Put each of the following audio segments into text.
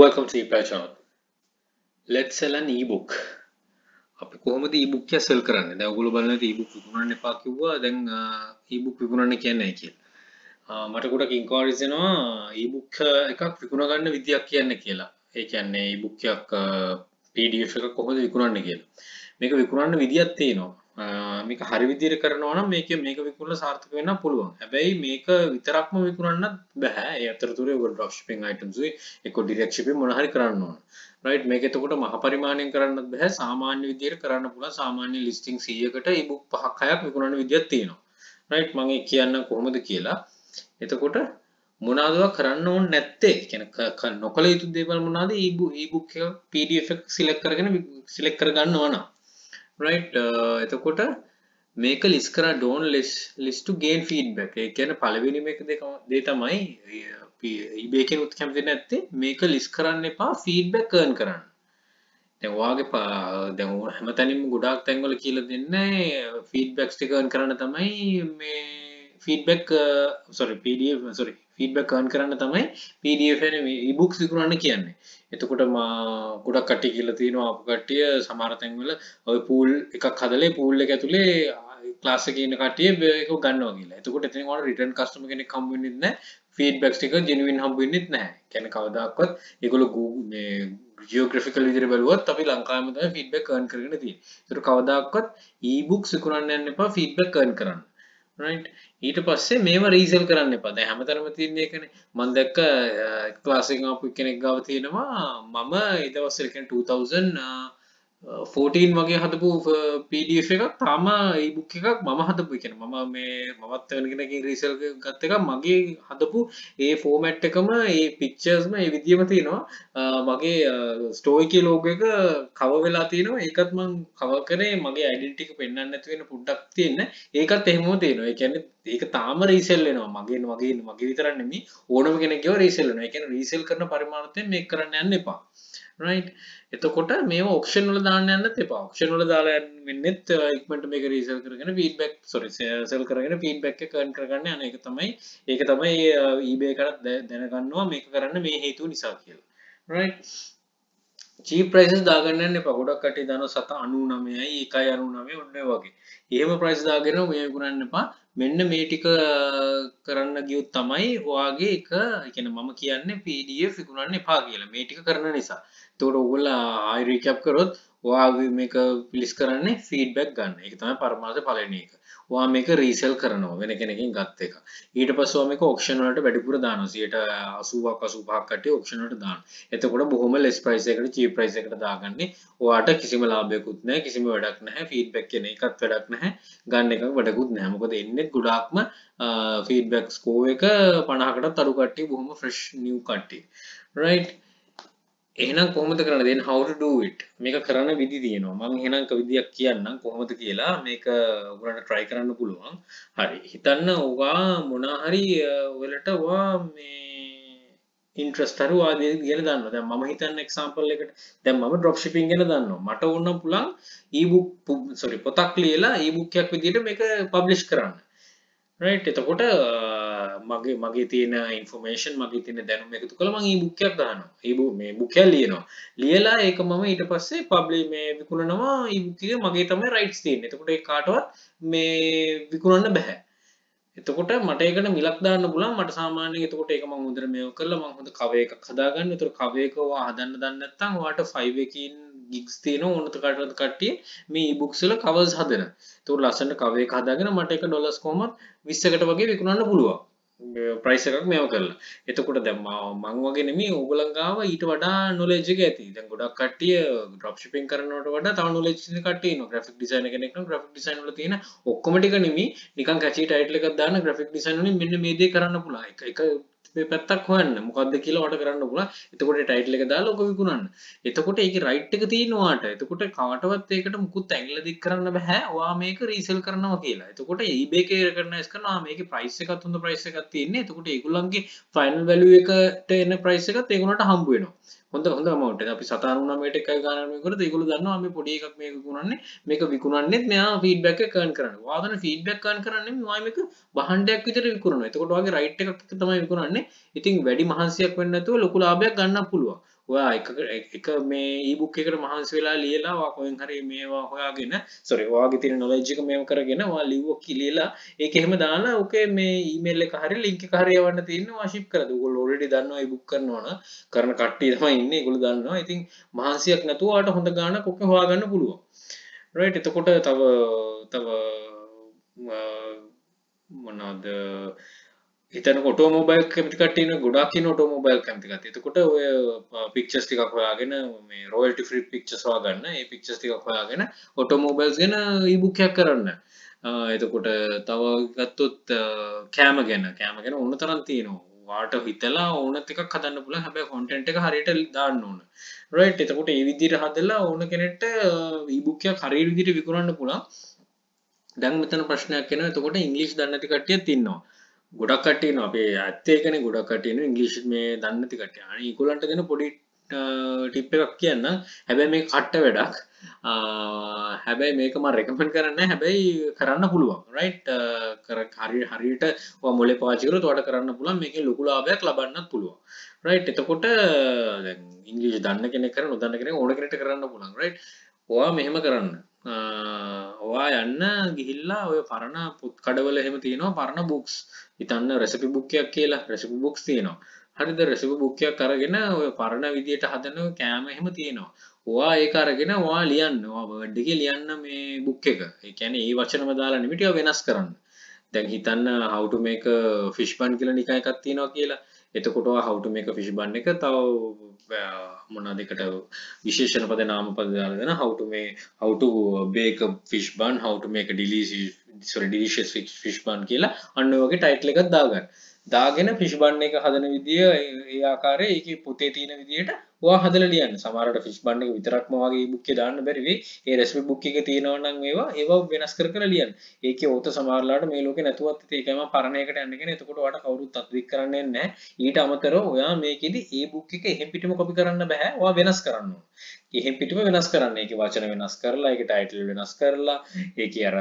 Welcome to ePly channel. Let's sell an ebook. අපි කොහොමද ebook එක sell කරන්නේ? දැන් ඔයගොල්ලෝ බලන ebook විකුණන්න එපා කිව්වා. දැන් ebook විකුණන්න කියන්නේ නැහැ කියලා. මට ගොඩක් inquiries එනවා ebook එකක් විකුණ ගන්න විදියක් කියන්න කියලා. ඒ කියන්නේ ebook එකක් PDF එකක් කොහොමද විකුණන්නේ කියලා. මේක විකුණන්න විදියක් තියෙනවා. මේක හරි විදිහට කරනවා නම් මේක මේක විකුණලා සාර්ථක වෙන්න පුළුවන්. හැබැයි මේක විතරක්ම විකුණන්නත් බෑ. ඒ අතරතුරේ ඔයගොල්ලෝ drop shipping items උයි එක්ක direct shipping මොන හරි කරන්න ඕන. right මේක එතකොට මහ පරිමාණයෙන් කරන්නත් බෑ. සාමාන්‍ය විදිහට කරන්න පුළුවන්. සාමාන්‍ය listing 100කට ebook 5ක් 6ක් විකුණන්න විදියක් තියෙනවා. right මම කියන්න කොහොමද කියලා. එතකොට මොනවාද කරන්න ඕනේ නැත්තේ කියන නොකල යුතු දේවල් මොනවාද ebook එක PDF එක select කරගෙන select කරගන්න ඕන. right එතකොට මේක ලිස් කර ඩෝන් ලෙස් ලිස් to gain feedback. ඒ කියන්නේ පළවෙනි මේක දේ තමයි eBay එකෙන් උත් කැමති නැත්තේ මේක ලිස් කරන්න එපා feedback earn කරන්න. දැන් ඔයාගේ දැන් හැමතැනින්ම ගොඩාක් තැන්වල කියලා දෙන්නේ feedbacks ටික earn කරන්න තමයි මේ feedback sorry PDF sorry feedback earn කරන්න තමයි PDF එන e-books විකුණන්න කියන්නේ. එතකොට ගොඩක් කට්ටිය කියලා තියෙනවා අපු කට්ටිය සමහර තැන්වල. ඔය පූල් එකක් හදලා පූල් එක ඇතුලේ ක්ලාස් එකේ ඉන්න කට්ටිය ඒක ගන්නවා කියලා. එතකොට එතනින් ඔයාලට රිටර්න් කස්ටමර් කෙනෙක් හම්බ වෙන්නේ නැහැ. ෆීඩ්බැක්ස් ටික ජෙනුයින් හම්බ වෙන්නේ නැහැ. කියන්නේ කවදාකවත් ඒගොල්ලෝ Google මේ ජියෝග්‍රැෆිකල් විදිහට බැලුවොත් අපි ලංකාවෙම තමයි ෆීඩ්බැක් earn කරගෙන තියෙන්නේ. ඒතර කවදාකවත් e-books විකුණන්න යන්න එපා ෆීඩ්බැක් earn කරන්න. right ඊට පස්සේ මේව රීසෙල් කරන්න එපා දැන් හැමතැනම තියෙන එකනේ මම දැක්ක ක්ලාස් එකක ආපු කෙනෙක් ගාව තියෙනවා මම ඒ දවස්වල කියන්නේ 2000 14 වගේ හදපු PDF එකක් තාම ebook එකක් මම හදපු එක මම මේ මමත් වෙන කෙනකින් රීසෙල් ගත්ත එක මගේ හදපු ඒ ෆෝමැට් එකම ඒ පික්චර්ස්ම ඒ විදිහම තියෙනවා. මගේ ස්ටෝර් එකේ ලෝගෝ එක කව වෙලා තියෙනවා. ඒකත් මම කව කරේ මගේ ඩෙන්ටිටි එක පෙන්වන්න නැති වෙන පොඩ්ඩක් තියෙන. ඒකත් එහෙමම තියෙනවා. ඒ කියන්නේ ඒක තාම රීසෙල් වෙනවා. මගේ මගේ මගේ විතරක් නෙමෙයි. ඕනම කෙනෙක්ගේව රීසෙල් වෙනවා. ඒ කියන්නේ රීසෙල් කරන පරිමාණයෙන් මේක කරන්න යන්න එපා. Right? එතකොට මේ ඔක්ෂන් වල දාන්න යන්නත් එපා. ඔක්ෂන් වල දාලා වෙන්නෙත් uh, ඉක්මනට මේක රීසෙල් කරගෙන ෆීඩ්බැක් සෝරි සෙල් කරගෙන ෆීඩ්බැක් එක earn කරගන්න යන එක තමයි. ඒක තමයි uh, eBay එකට දැනගන්නවා මේක කරන්න මේ හේතුව නිසා කියලා. right? චීප් ප්‍රයිසස් දාගන්න යන්න එපා. ගොඩක් කට්ටිය දානවා 799යි 199 ඔන්න වගේ. එහෙම ප්‍රයිස් දාගෙන මේ විකුණන්න එපා. මෙන්න මේ ටික කරන්න ගියොත් තමයි ඔයාගේ එක කියන මම කියන්නේ PDF විකුණන්න එපා කියලා. මේ ටික කරන නිසා. එතකොට ඔයගොල්ලෝ ආයි රීකැප් කරොත් ඔයාගේ මේක පිලිස් කරන්නේ ෆීඩ්බැක් ගන්න. ඒක තමයි පරමාර්ථ පළවෙනි එක. ඔයා මේක රීසෙල් කරනවා වෙන කෙනකින් ගත්ත එක. ඊට පස්සේ ඔයා මේක ඔක්ෂන් වලට වැඩිපුර දානවා. 80ක් 85ක් කට්ටිය ඔක්ෂන් වලට දානවා. එතකොට බොහොම ලෙස් ප්‍රයිස් එකකට චීප් ප්‍රයිස් එකකට දාගන්නේ. ඔයාට කිසිම ලාභයක්වත් නැහැ කිසිම වැඩක් නැහැ. ෆීඩ්බැක් කියන එකත් වැඩක් නැහැ. ගන්න එකක් වැඩකුත් නැහැ. මොකද එන්නේ ගොඩාක්ම ෆීඩ්බැක් ස්කෝ එක 50කටත් අඩු කට්ටිය බොහොම ෆ්‍රෙෂ් නිව් කට්ටිය. Right? එහෙනම් කොහොමද කරන්න? දෙන්න how to do it? මේක කරන්න විදි තියෙනවා. මම එහෙනම් විදියක් කියන්නම්. කොහොමද කියලා මේක ඔයගලන්ට try කරන්න පුළුවන්. හරි. හිතන්න ඔයා මොනා හරි ඔයාලට ඔයා මේ ඉන්ට්‍රස්ට් හරි ඔයා ගැන දන්නවා දැන් මම හිතන්න එක්සැම්පල් එකට. දැන් මම drop shipping ගැන දන්නවා. මට ඕන පුළුවන් ebook sorry පොතක් ලියලා ebook එකක් විදිහට මේක publish කරන්න. Right? එතකොට මගේ මගේ තියෙන ඉන්ෆර්මේෂන් මගේ තියෙන දැනුම එකතු කළ මං ඊබුක් එකක් දානවා ඊබු මේ බුක් එක ලියනවා. ලියලා ඒක මම ඊට පස්සේ පබ්ලි මේ විකුණනවා. ඊබුක් එක මගේ තමයි රයිට්ස් තියෙන්නේ. එතකොට ඒ කාටවත් මේ විකුණන්න බෑ. එතකොට මට ඒකට මිලක් දාන්න පුළුවන් මට සාමාන්‍යයෙන් එතකොට ඒක මම හොඳට මේව කරලා මම හොඳ කව එකක් හදාගන්න. ඒතර කව එක ඔයා හදන්න දන්නේ නැත්නම් ඔයාට 5 එකකින් ගිග්ස් තියෙනවා. ඕනත කටට කට්ටිය මේ e-books වල කවර්ස් හදන. ඒතකොට ලස්සනට කව එක හදාගෙන මට ඒක ඩොලර්ස් කොහොමද 20කට වගේ විකුණන්න පුළුවන්. ප්‍රයිස් එකක් මේව කරලා. එතකොට දැන් මම වගේ නෙමෙයි ඕගොල්ලන් ගාව ඊට වඩා නොලෙජ් එක ඇති. දැන් ගොඩක් කට්ටිය ඩ්‍රොප් shipping කරනවට වඩා තව නොලෙජ් තියෙන කට්ටිය ඉන්නවා. graphic designer කෙනෙක් නම් graphic design වල තියෙන ඔක්කොම ටික නෙමෙයි නිකන් catchy title එකක් දාන්න graphic design වලින් මෙන්න මේ දේ කරන්න පුළුවන්. එක එක මේ පැත්තක් හොයන්න මොකක්ද කියලා වට කරන්න පුළුවන්. එතකොට ටයිටල් එක දාලා ඔක විකුණන්න. එතකොට ඒකේ රයිට් එක තියෙනවාට. එතකොට කාටවත් ඒකට මුකුත් ඇඟිල්ල දික් කරන්න බෑ. ඔයා මේක රීසෙල් කරනවා කියලා. එතකොට eBay එකේ රෙකග්නයිස් කරනවා මේකේ ප්‍රයිස් එකත් හොඳ ප්‍රයිස් එකක් තියෙන්නේ. එතකොට ඒගොල්ලන්ගේ ෆයිනල් වැලියු එකට එන ප්‍රයිස් එකත් ඒගොල්ලන්ට හම්බ වෙනවා. හොඳ හොඳ amount එක. අපි 799ට එකයි ගණන් මේ කරද්දී ඒගොල්ලෝ දන්නවා මේ පොඩි එකක් මේක විකුණන්නේ. මේක විකුණන්නෙත් මෙයා ෆීඩ්බැක් එක earn කරන්නේ. වාදන ෆීඩ්බැක් earn කරන්නේ මෙයා මේක බහන්ඩයක් විතර විකුණනවා. එතකොට ඔයාගේ රයිට් එකක් තමයි විකුණන්නේ. ඉතින් වැඩි මහන්සියක් වෙන්නේ නැතුව ලොකු ලාභයක් ගන්න පුළුවන්. ඔයා එක එක මේ ඊබුක් එකට මහන්සි වෙලා ලියලා වා කොහෙන් හරි මේවා හොයාගෙන සොරි ඔයාගේ තියෙන නොලෙජ් එක මේව කරගෙන ඔයා ලිව්ව කියලා ඒක එහෙම දාලා ඕකේ මේ ඊමේල් එක හරි ලින්ක් එක හරි යවන්න තියෙනවා ඔයා ෂිප් කරලා. ඕගොල්ලෝ ඔල්රෙඩි දන්නවා ඊබුක් කරනවා නම් කරන කට්ටිය තමයි ඉන්නේ. ඒගොල්ලෝ දන්නවා. ඉතින් මහන්සියක් නැතුව ඔයාට හොඳ ගාණක් ඔක හොයාගන්න පුළුවන්. රයිට් එතකොට තව තව මොනවද? හිතන ඔටෝමෝබයිල් කැමති කටන ගොඩක් ඔටෝමෝබයිල් කැමතිකත් එතකොට ඔය පික්චස් ටිකක් හොයාගෙන මේ රෝල්ට ෆ්‍රී පික්චස් වාගන්න ඒ පික්චස් ටිකක් හොයාගෙන ඔටෝමෝබයිල්ස් ගෙන ඊබුක්යක් කරන්න. එතකොට තව ගත්තොත් කෑම ගැන. කෑම ගැන ඕන තරන් තියෙනවා. වාට හිතලා ඕන එකක් හදන්න පුළ හැබැ කොන්ටෙන්ට් එක හරියට දාන්න ඕන. රයිට් එතකොට ඒ විදිහට හදලා ඕන කෙනෙක්ට ඊබුක්කයක් හරි විදිහට විකුණන්න පුළුවන්. දැන් මෙතන ප්‍රශ්නයක් එනවා. එතකොට ඉංග්‍රීසි දන්නේ නැති කට්ටියක් ඉන්නවා. ගොඩක් කටියන අපේ ඇත්තේකන ගොඩක් කටියන ඉංගලිෂ් මේ දන්නති කට අන ඉකුලන්ට දෙන පොඩි ටිප් එකක් කියන්න හැබැයි මේ කට්ට වැඩක්. හැබැයි මේකම රෙකමෙන්ට් කරන්න හැබැයි කරන්න පුළුවන් රයිට් කර හරි හරියට මොල පාචිකර තොට කරන්න පුළන් මේක ලොකුලාභයක් ලබන්න පුළුවන් රයිට් එතකොට ඉංගලිෂ් දන්න කෙනෙ කර නොදන්න කෙන ඕන කරට කරන්න පුළන් රයිට් වා මෙහෙම කරන්න. ඔවා යන්න ගිහිල්ලා ඔය පරණ පුත් කඩවල එහෙම තියෙනවා පරණ බුක්ස් හිතන්න රෙසිපි බුක්කයක් කියලා. රෙසිපි බුක්ස් තියෙනවා. හරිද? රෙසිපි බුක්කයක් අරගෙන ඔය පරණ විදියට හදන කෑම එහෙම තියෙනවා. ඔයා ඒක අරගෙන ඔයා ලියන්න. ඔයා වර්ඩ් එකේ ලියන්න මේ බුක් එක. ඒ කියන්නේ ඒ වචනම දාලා නෙමෙයි ටික වෙනස් කරන්න. දැන් හිතන්න how to make a fish bun කියලා නිකන් එකක් තියෙනවා කියලා. එතකොට how to make a fish bun එක තව මොනා දෙකට විශේෂණ පද නාම පද දාලා දෙන how to make how to bake a fish bun how to make a delicious sorry delicious fish bun කියලා අන්න ඔය වගේ ටයිටල් එකක් දාගන්න. දාගෙන ෆිෂ් බන් එක හදන විදිය ඒ ආකාරයේ ඒකේ පොතේ තියෙන විදියට ඔයා හදලා ලියන්න. සමහරවිට ෆිෂ් බන් එක විතරක්ම වගේ e-book එකේ දාන්න බැරි වෙයි. ඒ රෙසිපි බුක් එකේ තියෙනවා නම් ඒවා ඒවා වෙනස් කර කර ලියන්න. ඒකේ ඕත සමහරලාට මේ ලෝකේ නැතුවත් ඒකම පරණ එකට යන්නගෙන එතකොට ඔයාට කවුරුත් අත්වික් කරන්නේ නැහැ. ඊට අමතරව ඔයා මේකෙදි ඒ බුක් එක එහෙම් පිටම කොපි කරන්න බෑ. ඔයා වෙනස් කරන්න ඕන. එහෙම් පිටම වෙනස් කරන්න. ඒකේ වචන වෙනස් කරලා, ඒකේ ටයිටල් වෙනස් කරලා, ඒකේ අර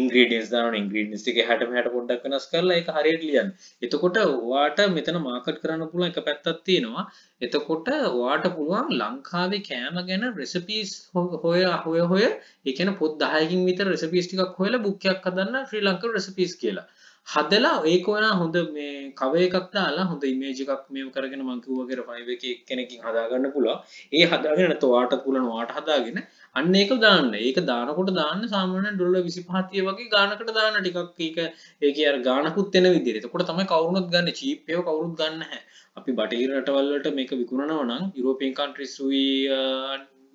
ඉන්ග්‍රීඩියන්ට්ස් දානවා ඉන්ග්‍රීඩියන්ට්ස් ටිකේ හැට මෙහාට පොඩ්ඩක් වෙනස් කරලා ඒක හරියට ලියන්න. එතකොට ඔයාට මෙතන මාකට් කරන්න පුළුවන් එක පැත්තක් තියෙනවා. එතකොට ඔයාට පුළුවන් ලංකාවේ කෑම ගැන රෙසිපීස් හොය හොය හොය ඒ කියන්නේ පොත් 10කින් විතර රෙසිපීස් ටිකක් හොයලා බුක් එකක් හදන්න ශ්‍රී ලංකන් රෙසිපීස් කියලා. හදලා ඒක වෙනා හොඳ මේ කව එකක් දාලා හොඳ ඉමේජ් එකක් මේව කරගෙන මං කිව්වා කියලා ෆයිව් එකේ කෙනකින් හදාගන්න පුළුවන්. ඒ හදාගෙන නැත්නම් ඔයාට පුළුවන් ඔයාට හදාගෙන අන්න ඒක දාන්න. ඒක දානකොට දාන්න සාමාන්‍යයෙන් ඩොලර් 25 30 වගේ ගානකට දාන්න ටිකක් ඒක ඒකේ අර ගානකුත් එන විදිහට. එතකොට තමයි කවුරුනොත් ගන්න චීප් ඒව කවුරුත් ගන්න නැහැ. අපි බටහිර රටවල් වලට මේක විකුණනවා නම් යුරෝපියන් කන්ට්‍රීස්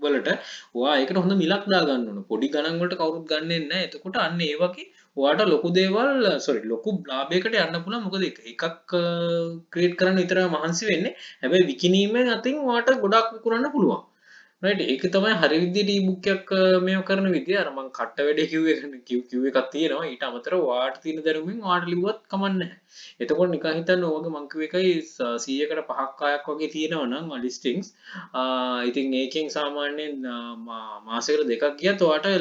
වලට ඔයා ඒකට හොඳ මිලක් දාගන්න ඕන. පොඩි ගණන් වලට කවුරුත් ගන්නෙ නැහැ. එතකොට අන්න ඒ වගේ ඔයාට ලොකු දේවල් සොරි ලොකු ලාභයකට යන්න පුළුවන් මොකද එකක් ක්‍රියේට් කරන්න විතරයි මහන්සි වෙන්නේ. හැබැයි විකිණීමෙන් අතින් ඔයාට ගොඩක් විකුණන්න පුළුවන්. රයිට් ඒක තමයි හරි විදිහට ඊබුක් එකක් මේව කරන විදිය. අර මං කට්ට වැඩේ කිව්වේ කිව්වේ එකක් තියෙනවා. ඊට අමතරව වාට තියෙන දැනුමින් වාට ලිව්වත් කමක් නැහැ. එතකොට නිකන් හිතන්න ඕගේ මං කිව්ව එකයි 100කට පහක් අයක් වගේ තියෙනවා නම් ලිස්ටින්ග්ස් ඉතින් ඒකෙන් සාමාන්‍යයෙන් මාසෙකට දෙකක් ගියත් ඔයාට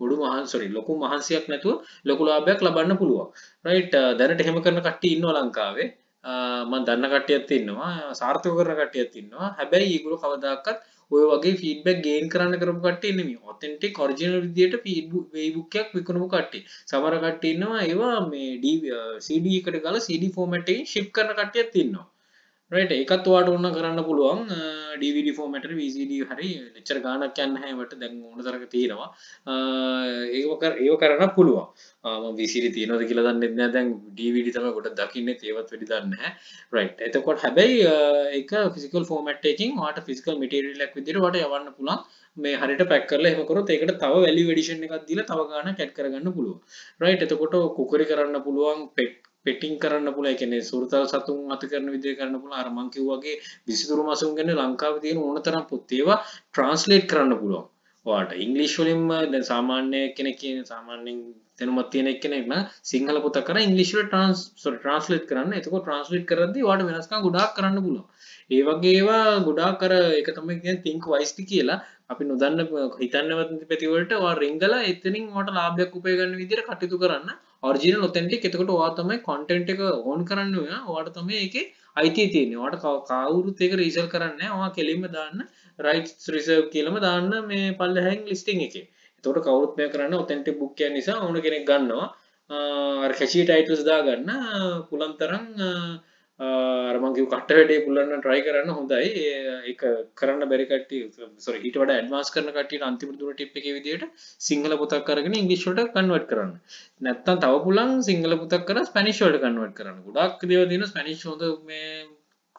ගොඩු මහන්සරි ලොකු මහන්සියක් නැතුව ලොකු ලාභයක් ලබන්න පුළුවන්. රයිට් දැනට එහෙම කරන කට්ටිය ඉන්නවා ලංකාවේ. මම දන්න කට්ටියත් ඉන්නවා සාර්ථක කරන කට්ටියත් ඉන්නවා. හැබැයි ඒගොල්ලෝ කවදාකවත් ඔය වගේ ෆීඩ්බැක් ගේන් කරන්න කරපු කට්ටිය නෙමෙයි. ඔතෙන්ටික් ඔරිජිනල් විදියට ෆීඩ්බුක් වේබුක් එකක් විකුණපු කට්ටිය. සමහර කට්ටිය ඉන්නවා ඒවා මේ CD එකට ගාලා CD ෆෝමැට් එකකින් ෂිප් කරන කට්ටියත් ඉන්නවා. රයිට් ඒකත් ඔයාලට ඕන කරන්න පුළුවන්. DVD ෆෝමැට් එක VCD හරි එච්චර ගාණක් යන්න නැහැ මට දැන් ඕන තරක තියෙනවා. ඒක කර ඒක කරන්න පුළුවන්. මම VCD තියෙනවද කියලා දන්නේ නැහැ. දැන් DVD තමයි කොට දකින්නේ. ඒවත් වෙඩි දන්නේ නැහැ. රයිට්. එතකොට හැබැයි ඒක ෆිසිකල් ෆෝමැට් එකකින් ඔයාලට ෆිසිකල් මැටීරියල් එකක් විදිහට ඔයාලට යවන්න පුළුවන්. මේ හරියට පැක් කරලා එහෙම කරොත් ඒකට තව වැලියු එඩිෂන් එකක් දීලා තව ගාණක් ඇඩ් කරගන්න පුළුවන්. රයිට්. එතකොට කුකරි කරන්න පුළුවන් පෙට් පෙටිං කරන්න පුළුවන්. ඒ කියන්නේ සුරතල් සතුන් අත කරන විදිහ කරන්න පුළුවන්. අර මං කිව්වාගේ විසිතුරු මසුන් ගැන ලංකාවේ තියෙන ඕන තරම් පොත් ඒවා ට්‍රාන්ස්ලේට් කරන්න පුළුවන්. ඔයාලට ඉංග්‍රීසි වලින්ම දැන් සාමාන්‍ය කෙනෙක් කියන සාමාන්‍යයෙන් දැනුමක් තියෙන එක්කෙනෙක් නම් සිංහල පොතක් කරා ඉංග්‍රීසි වලට ට්‍රාන්ස් සෝරි ට්‍රාන්ස්ලේට් කරන්න. එතකොට ට්‍රාන්ස්ලේට් කරද්දී ඔයාලට වෙනස්කම් ගොඩාක් කරන්න පුළුවන්. ඒ වගේ ඒවා ගොඩාක් අර ඒක තමයි කියන්නේ think wisely කියලා අපි නොදන්න හිතන්නවත් පැති වලට ඔයා රිංගලා එතනින් ඔයාලට ලාභයක් උපය ගන්න විදිහට කටයුතු කරන්න ඔරිජිනල් ඔතෙන්ටික් එතකොට ඔයා තමයි content එක ඕන් කරන්න ඕන ඔයාට තමයි ඒකේ අයිතිය තියෙන්නේ. ඔයාට කවුරුත් ඒක රීසෙල් කරන්නේ නැහැ. ඔයා කෙලින්ම දාන්න rights reserve කියලාම දාන්න මේ පල්ලෙහාන් listing එකේ. එතකොට කවුරුත් මේ කරන්න ඔතෙන්ටික් බුක් කියන නිසා ඕන කෙනෙක් ගන්නවා. අර කැචී ටයිටල්ස් දාගන්න. පුළුවන් තරම් අරමංකිව කට වැඩේ පුලන්න ට්‍රයි කරන්න හොඳයි. එක කරන්න බැරිකට ඊට වඩ ඇඩවාස් කරන කට අන්තිම දුර ටිප් එක විදිට සිංහල පුතක් කරගෙන ඉංගලිශ්වට කන්වට කරන්න. නැත්තන් තව පුලන් සිංහල පුතක් කර ස්පනිශ්වට කන්වට කරන්න. ගොඩක් දේව දින ස්පනිශ් හොඳ මේ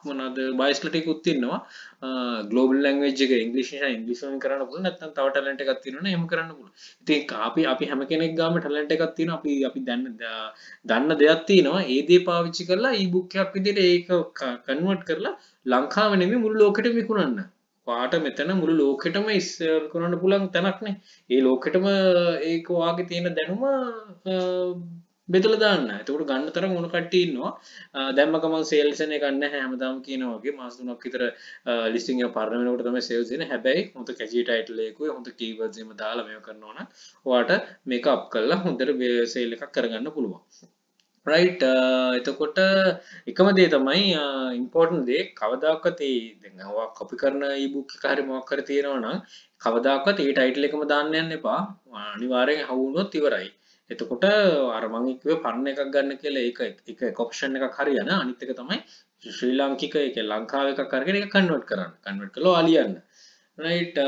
මොනද බයිස්ලටික උත්තින්නවා ගලෝබල් ලංවේජ් එක ඉංග්‍රීසි ඉංග්‍රීසියෙන් කරන්න පුළුවන් නැත්නම් තව ටැලන්ට් එකක් තියෙනවනේ එහෙම කරන්න පුළුවන්. ඉතින් අපි අපි හැම කෙනෙක් ගාම ටැලන්ට් එකක් තියෙනවා. අපි අපි දන්න දන්න දෙයක් තියෙනවා. ඒ දේ පාවිච්චි කරලා ඊබුක් එකක් විදිහට ඒක කන්වර්ට් කරලා ලංකාවේ නෙමෙයි මුළු ලෝකෙටම විකුණන්න. පාට මෙතන මුළු ලෝකෙටම ඉස්සරන්න පුළුවන් තැනක්නේ. ඒ ලෝකෙටම ඒක වාගේ තියෙන දැනුම බෙදල දාන්න. එතකට ගන්න තර මොන කට්ටඉන්නවා දැම්මකම සේල්සන ගන්න හැමදාම් කියනවගේ මාසතුනක් විතර ලිස්ටිං පරණනකට තම සේල්සින හැබැයි හොඳ කැජිටයිටලෙකු හොඳ කීවර්සීම දාලා මෙය කරනවන වාට මේක අප් කරලා හොඳට බේසේල් එකක් කරගන්න පුළුවන්. රයිට් එතකොට එකම දේ තමයි ඉම්පෝර්ටන් දේ කවදක්කත් ඒ දෙවා කොපි කරන ඉබුක් කාරි මොක්කර තියෙනවා නම් කවදක්කත් ඒ ටයිටල් එකම දාන්න යන්න එපා. අනිවාරයෙන් හවුනොත් ඉවරයි. එතකොට අරමංක්ව පරණ එකක් ගන්න කියලා ඒක එක කොප්ෂන් එක හරියන අනිත්තක තමයි ශ්‍රී ලාංකික එක ලංකාව එක කරගෙන එක කන්වට් කරන්න. කන්වට් කළෝ අලියන්න රයිට්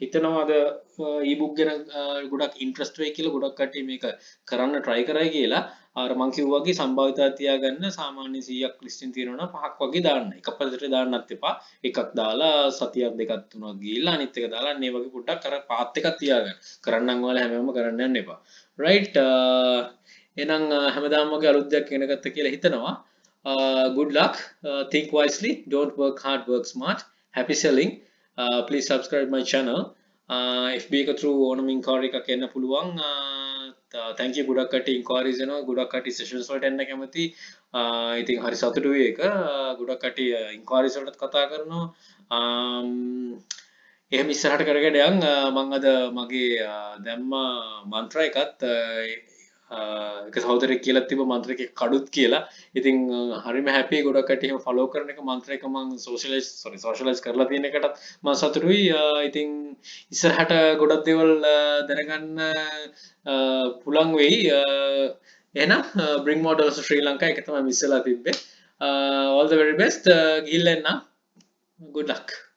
හිතනවාද Uh, ඊබුක් ගැන uh, ගොඩක් ඉන්ට්‍රස්ට වේ කියල ගොඩක් කට මේක කරන්න ට්‍රයි කරයි කියලා. අර මංකිව්වාගේ සම්භාවිතා තියාගන්න සාමාන්‍ය සීයක් ලිස්ටින් තියෙනවන පහක් වගේ දාන්න. එක පදට දාන්නත් එපා. එකක් දාලා සතියක් දෙකත් තුනක් ගිල්ලා අනිත්තක දාලා ඒ වගේ පුට්ටක් කර පාත් එකක් තියාගන්න. කරන්නම් වල හැමෝම කරන්න යන්න එපා. රයිට් uh, එනම් හැමදාම් වගේ අලුත් දෙයක් ඉගෙන ගත්ත කියලා හිතනවා. Good luck. Uh, think wisely. Don't work hard work smart. Happy selling. Uh, please subscribe my channel. uh, FB එක through ඕනම ඉන්කාර් එකක් එන්න පුළුවන්. uh, තැංකි ගොඩක් කට ඉන්කාරිස් න ගොඩක් කට සේෂන්ස්වලට එන්න කැමති. ඉතින් හරි සතුටුව එක ගොඩක් කට ඉන්කාරිසලට කතා කරනවා. එහම ඉස්සරහට කරගෙනයන් මං අද මගේ දැම්ම මන්ත්‍ර එකත්. එක සෞදර කියලත් තිබ මන්ත්‍රක කඩුත් කියලා. ඉතින් හරිම හැපි ගොඩක්ටම ෆලෝ කරන එක මන්ත්‍රක මං සෝශලස් සොරි සෝශලස් කරලා තියෙනකටත් ම සතුරුයි ඉතින් ඉස්සරහට ගොඩක් දෙවල් දැනගන්න පුළන් වෙයි. එන බ්‍රිං මෝඩල් ශ්‍රී ලංකා එකතම මිස්සලා තිබ්බේ. all the very best. ගිල්ලන්න good luck.